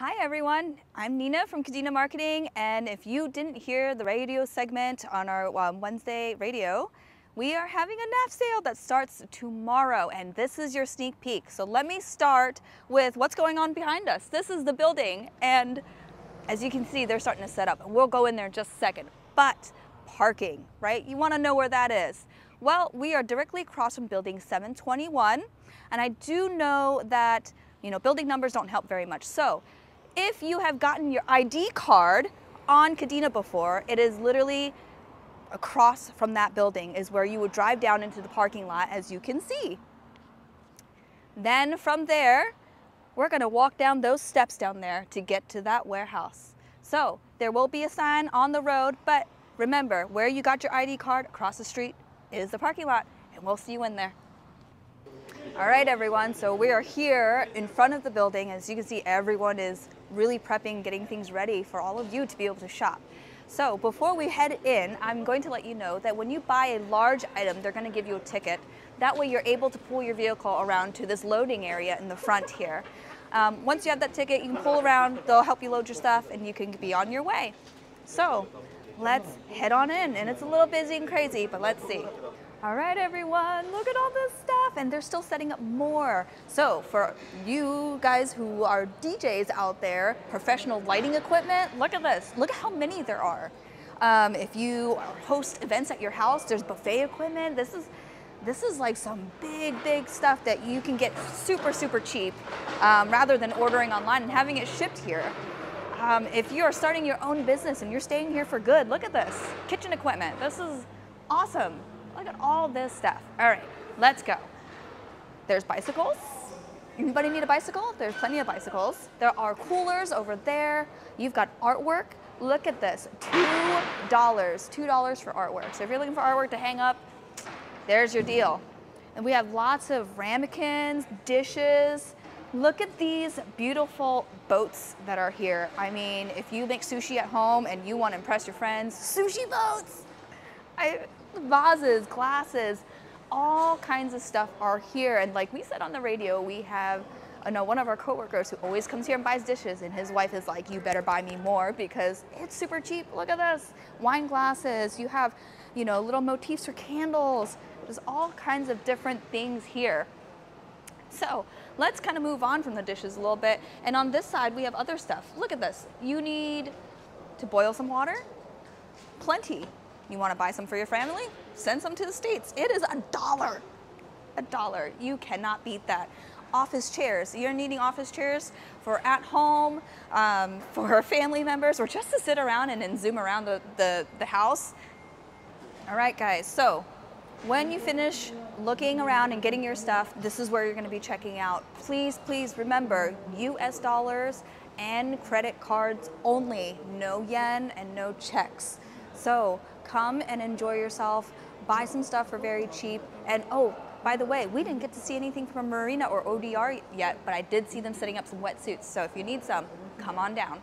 Hi everyone, I'm Nina from Kadena Marketing and if you didn't hear the radio segment on our um, Wednesday radio, we are having a NAF sale that starts tomorrow and this is your sneak peek. So let me start with what's going on behind us. This is the building and as you can see they're starting to set up and we'll go in there in just a second. But parking, right? You want to know where that is. Well, we are directly across from building 721 and I do know that you know building numbers don't help very much. So if you have gotten your ID card on Kadena before, it is literally across from that building is where you would drive down into the parking lot as you can see. Then from there, we're gonna walk down those steps down there to get to that warehouse. So there will be a sign on the road, but remember where you got your ID card across the street is the parking lot and we'll see you in there. All right, everyone, so we are here in front of the building. As you can see, everyone is really prepping, getting things ready for all of you to be able to shop. So before we head in, I'm going to let you know that when you buy a large item, they're gonna give you a ticket. That way you're able to pull your vehicle around to this loading area in the front here. Um, once you have that ticket, you can pull around, they'll help you load your stuff and you can be on your way. So let's head on in. And it's a little busy and crazy, but let's see. All right, everyone, look at all this stuff. And they're still setting up more. So for you guys who are DJs out there, professional lighting equipment, look at this. Look at how many there are. Um, if you host events at your house, there's buffet equipment. This is this is like some big, big stuff that you can get super, super cheap um, rather than ordering online and having it shipped here. Um, if you are starting your own business and you're staying here for good, look at this. Kitchen equipment. This is awesome. Look at all this stuff. All right, let's go. There's bicycles. Anybody need a bicycle? There's plenty of bicycles. There are coolers over there. You've got artwork. Look at this, $2, $2 for artwork. So if you're looking for artwork to hang up, there's your deal. And we have lots of ramekins, dishes. Look at these beautiful boats that are here. I mean, if you make sushi at home and you want to impress your friends, sushi boats. I, vases, glasses, all kinds of stuff are here. And like we said on the radio, we have uh, I know one of our coworkers who always comes here and buys dishes and his wife is like, you better buy me more because it's super cheap. Look at this, wine glasses. You have, you know, little motifs for candles. There's all kinds of different things here. So let's kind of move on from the dishes a little bit. And on this side, we have other stuff. Look at this. You need to boil some water? Plenty. You want to buy some for your family? Send some to the States. It is a dollar. A dollar. You cannot beat that. Office chairs. You're needing office chairs for at home, um, for family members, or just to sit around and, and zoom around the, the, the house. All right, guys. So when you finish looking around and getting your stuff, this is where you're going to be checking out. Please, please remember US dollars and credit cards only. No yen and no checks. So come and enjoy yourself, buy some stuff for very cheap. And oh, by the way, we didn't get to see anything from Marina or ODR yet, but I did see them setting up some wetsuits. So if you need some, come on down.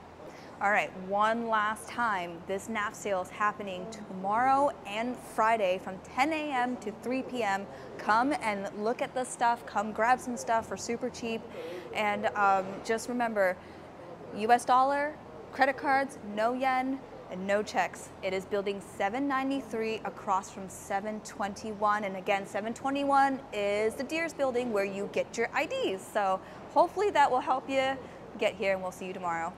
All right, one last time, this NAF sale is happening tomorrow and Friday from 10 a.m. to 3 p.m. Come and look at the stuff, come grab some stuff for super cheap. And um, just remember, US dollar, credit cards, no yen, and no checks. It is building 793 across from 721. And again, 721 is the DEERS building where you get your IDs. So hopefully that will help you get here and we'll see you tomorrow.